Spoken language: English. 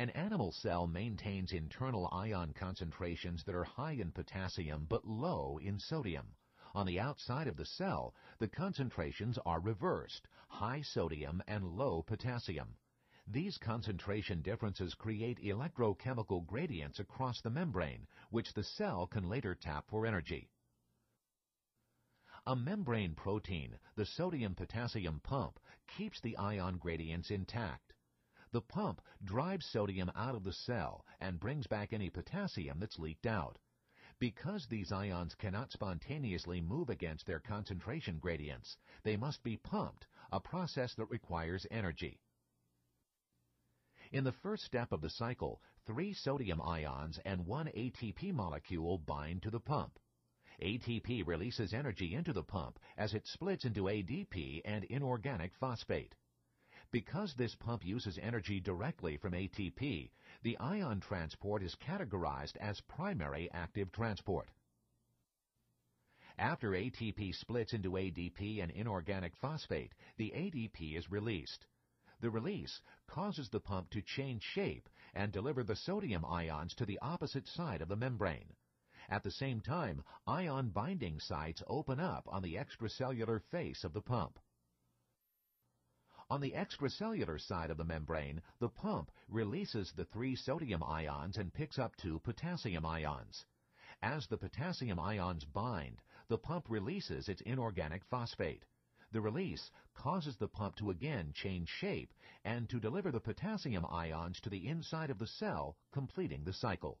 An animal cell maintains internal ion concentrations that are high in potassium but low in sodium. On the outside of the cell, the concentrations are reversed, high sodium and low potassium. These concentration differences create electrochemical gradients across the membrane, which the cell can later tap for energy. A membrane protein, the sodium-potassium pump, keeps the ion gradients intact. The pump drives sodium out of the cell and brings back any potassium that's leaked out. Because these ions cannot spontaneously move against their concentration gradients, they must be pumped, a process that requires energy. In the first step of the cycle, three sodium ions and one ATP molecule bind to the pump. ATP releases energy into the pump as it splits into ADP and inorganic phosphate. Because this pump uses energy directly from ATP, the ion transport is categorized as primary active transport. After ATP splits into ADP and inorganic phosphate, the ADP is released. The release causes the pump to change shape and deliver the sodium ions to the opposite side of the membrane. At the same time, ion binding sites open up on the extracellular face of the pump. On the extracellular side of the membrane, the pump releases the three sodium ions and picks up two potassium ions. As the potassium ions bind, the pump releases its inorganic phosphate. The release causes the pump to again change shape and to deliver the potassium ions to the inside of the cell, completing the cycle.